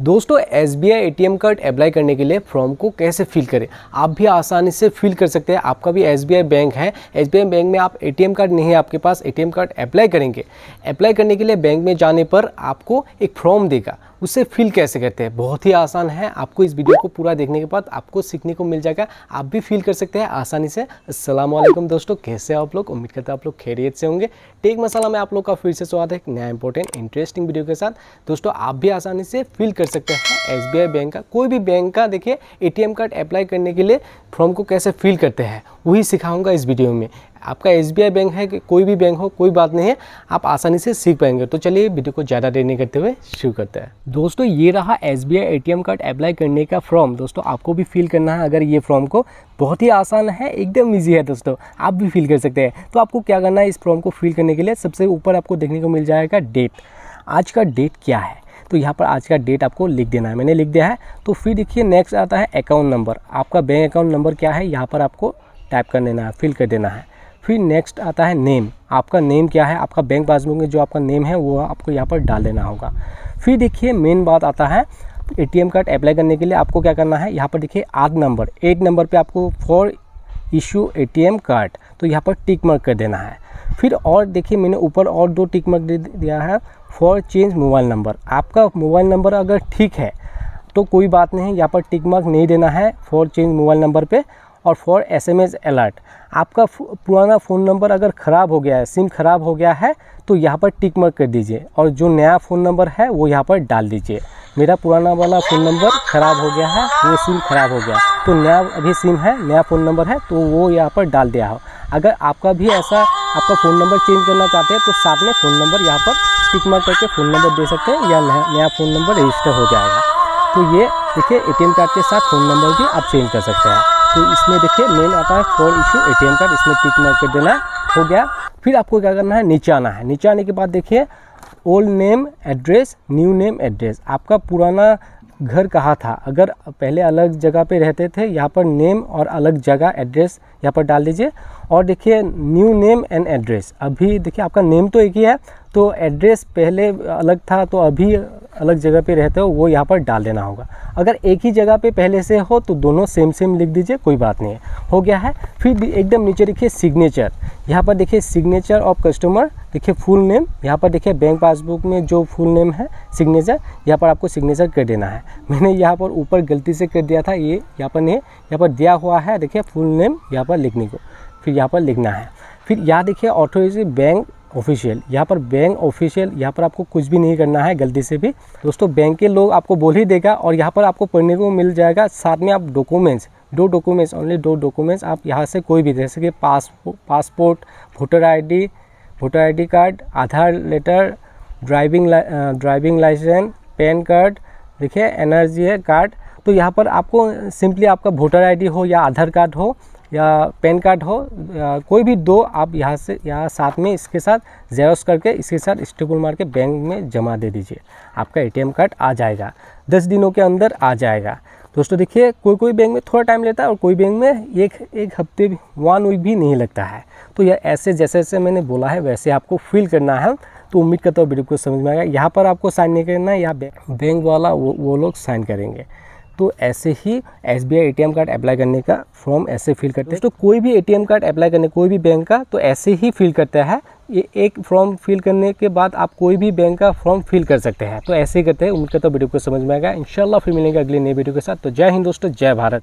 दोस्तों S B I A card apply करने के लिए फॉर्म को कैसे फिल करें? आप भी आसानी से फिल कर सकते हैं। आपका भी एस बी आई बैंक है। एस बी आई बैंक में आप ए टी एम कार्ड नहीं है आपके पास। A T M card apply करेंगे। अप्लाई करने के लिए बैंक में जाने पर आपको एक फॉर्म देगा। उसे फिल कैसे करते हैं? बहुत ही आसान है। आपको इस वीडियो को पूरा देखने के बाद आपको सीखने को मिल जाएगा। आप भी फिल कर सकते हैं आसानी से। असलम दोस्तों, कैसे आप लोग? उम्मीद करते हैं आप लोग खैरियत से होंगे। टेक मसाला में आप लोग का फिर से स्वागत है एक नया इंपॉर्टेंट इंटरेस्टिंग वीडियो के साथ। दोस्तों, आप भी आसानी से फिल कर सकते हैं एसबीआई बैंक का। कोई भी बैंक का, देखिए एटीएम कार्ड अप्लाई करने के लिए फॉर्म को कैसे फिल करते हैं। वही सिखाऊँगा इस वीडियो में। आपका एसबीआई बैंक है कि कोई भी बैंक हो, कोई बात नहीं है, आप आसानी से सीख पाएँगे। तो चलिए वीडियो को ज़्यादा देर नहीं करते हुए शुरू करते हैं। दोस्तों, ये रहा एस बी कार्ड अप्लाई करने का फॉर्म। दोस्तों, आपको भी फिल करना है अगर ये फॉर्म को। बहुत ही आसान है, एकदम ईजी है दोस्तों, आप भी फिल कर सकते हैं। तो आपको क्या करना है इस फॉर्म को फिल करने के लिए? सबसे ऊपर आपको देखने को मिल जाएगा डेट। आज का डेट क्या है? तो यहाँ पर आज का डेट आपको लिख देना है। मैंने लिख दिया है। तो फिर देखिए, नेक्स्ट आता है अकाउंट नंबर। आपका बैंक अकाउंट नंबर क्या है? यहाँ पर आपको टाइप कर देना है फिल कर देना है। फिर नेक्स्ट आता है नेम आपका नेम क्या है? आपका बैंक पासबुक में जो आपका नेम है, वो आपको यहाँ पर डाल देना होगा। फिर देखिए मेन बात आता है एटीएम कार्ड अप्लाई करने के लिए आपको क्या करना है? यहाँ पर देखिए आठ नंबर एट नंबर पे आपको फॉर इशू एटीएम कार्ड तो यहाँ पर टिक मार्क कर देना है। फिर और देखिए मैंने ऊपर और दो टिक मार्क दे दिया है फॉर चेंज मोबाइल नंबर आपका मोबाइल नंबर अगर ठीक है तो कोई बात नहीं, यहाँ पर टिक मार्क नहीं देना है फॉर चेंज मोबाइल नंबर पे। और फॉर एसएमएस अलर्ट आपका पुराना फ़ोन नंबर अगर ख़राब हो गया है सिम ख़राब हो गया है तो यहाँ पर टिक मार्क कर दीजिए और जो नया फ़ोन नंबर है, वो यहाँ पर डाल दीजिए। मेरा पुराना वाला फ़ोन नंबर ख़राब हो गया है, वो सिम ख़राब हो गया। तो नया, अभी सिम है, नया फ़ोन नंबर है तो वो यहाँ पर डाल दिया हो। अगर आपका भी ऐसा, आपका फ़ोन नंबर चेंज करना चाहते हैं तो साथ में फ़ोन नंबर यहाँ पर टिक मार्क करके फ़ोन नंबर दे सकते हैं, या नया फ़ोन नंबर रजिस्टर हो जाएगा। तो ये, देखिए एटीएम कार्ड के साथ फ़ोन नंबर भी आप चेंज कर सकते हैं। तो इसमें देखिए मेन आता है फॉर इशू एटीएम कार्ड इसमें टिक मार के देना, हो गया। फिर आपको क्या करना है? नीचे आना है। नीचे आने के बाद देखिए old name address new name address आपका पुराना घर कहाँ था? अगर पहले अलग जगह पे रहते थे, यहाँ पर नेम और अलग जगह एड्रेस यहाँ पर डाल दीजिए। और देखिए न्यू नेम एंड एड्रेस अभी देखिए, आपका नेम तो एक ही है तो एड्रेस पहले अलग था तो अभी अलग जगह पे रहते हो, वो यहाँ पर डाल देना होगा। अगर एक ही जगह पे पहले से हो तो दोनों सेम सेम लिख दीजिए, कोई बात नहीं है। हो गया है, फिर एकदम नीचे देखिए सिग्नेचर यहाँ पर देखिए सिग्नेचर ऑफ़ कस्टमर देखिए फुल नेम यहाँ पर देखिए बैंक पासबुक में जो फुल नेम है सिग्नेचर यहाँ पर आपको सिग्नेचर कर देना है। मैंने यहाँ पर ऊपर गलती से कर दिया था ये, यहाँ पर नहीं, यहाँ पर दिया हुआ है, देखिए फुल नेम यहाँ पर लिखने को। फिर यहाँ पर लिखना है। फिर यहाँ देखिए ऑथोराइज बैंक ऑफिशियल। यहाँ पर बैंक ऑफिशियल, यहाँ पर आपको कुछ भी नहीं करना है, गलती से भी। दोस्तों, बैंक के लोग आपको बोल ही देगा और यहाँ पर आपको पढ़ने को मिल जाएगा। साथ में आप डॉक्यूमेंट्स दो डॉक्यूमेंट्स ओनली दो डॉक्यूमेंट्स आप यहाँ से कोई भी, जैसे कि pass passport voter ID voter ID card Aadhaar letter driving driving licence PAN card देखिए एनर्जी है कार्ड तो यहाँ पर आपको सिंपली आपका वोटर आईडी हो या आधार कार्ड हो या पैन कार्ड हो कोई भी दो आप यहाँ से, यहाँ साथ में इसके साथ जेरोस करके इसके साथ स्टेबल मार के बैंक में जमा दे दीजिए। आपका एटीएम कार्ड आ जाएगा। दस दिनों के अंदर आ जाएगा। दोस्तों देखिए कोई कोई बैंक में थोड़ा टाइम लेता है और कोई बैंक में एक एक हफ़्ते वन वीक भी नहीं लगता है। तो यह ऐसे जैसे जैसे मैंने बोला है, वैसे आपको फिल करना है। तो उम्मीद करता हूँ वीडियो को समझ में आएगा। यहाँ पर आपको साइन नहीं करना है। या बैंक वाला वो वो लोग साइन करेंगे। तो ऐसे ही एस बी कार्ड अप्लाई करने का फॉर्म ऐसे फिल करते हैं। तो कोई भी एटीएम कार्ड अप्लाई करने, कोई भी बैंक का तो ऐसे ही फिल करता है। ये एक फॉर्म फिल करने के बाद आप कोई भी बैंक का फॉर्म फिल कर सकते हैं। तो ऐसे ही करते हैं। उम्मीद करता हूँ वीडियो को समझ में आएगा। इंशाल्लाह फिर मिलेंगे अगले नए वीडियो के साथ। तो जय हिंद दोस्तों, जय भारत।